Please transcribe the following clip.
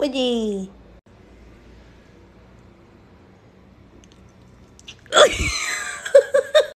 cái gì?